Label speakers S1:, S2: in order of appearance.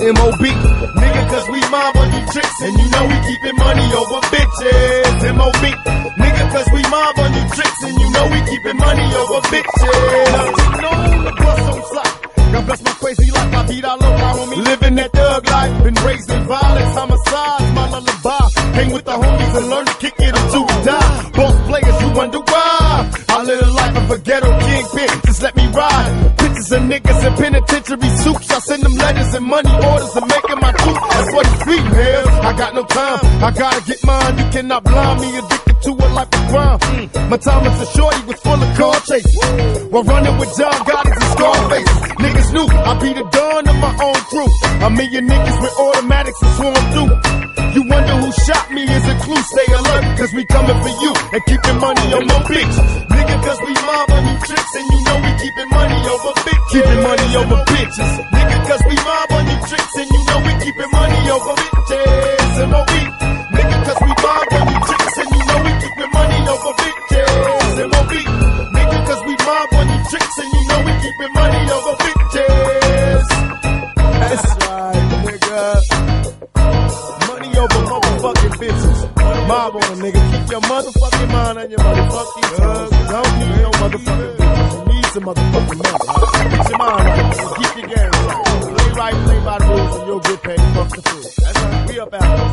S1: M.O.B. Nigga, cause we mob on you tricks and you know we keepin' money over bitches. M.O.B. Nigga, cause we mob on you tricks and you know we keepin' money over bitches. I'm known to bust on slot. God bless my crazy life, I beat all homie. Living that thug life, been raised in violence, homicides, my lullaby. Hang with the homies and learn to kick it until we die. Both players, you wonder why. I live a life of a ghetto kingpin, just let me ride. Of niggas in penitentiary suits, I send them letters and money orders and making my truth. That's what he's feeding here. I got no time, I gotta get mine. You cannot blind me, addicted to a life of crime. Mm. My time as a shorty was full of car chase. While running with John Gotti and Scarface. Niggas knew I be the dawn of my own crew. A million niggas with automatics and swarm through. You wonder who shot me is a clue. Stay alert, cause we coming for you and keeping money on my bitch. Nigga, cause we mob Nigga, cause we mob on you tricks and you know we keeping money over bitches. M.O.B. Nigga, cause we mob on you tricks and you know we keeping money over bitches. M.O.B. Nigga, cause we mob on you tricks and you know we keeping money over bitches. That's right, nigga. Money over motherfucking bitches. Mob on nigga. Keep your motherfucking mind on your motherfucking tongue. Don't need no motherfucking bitches. You need some motherfucking money. Fool. That's right. We this.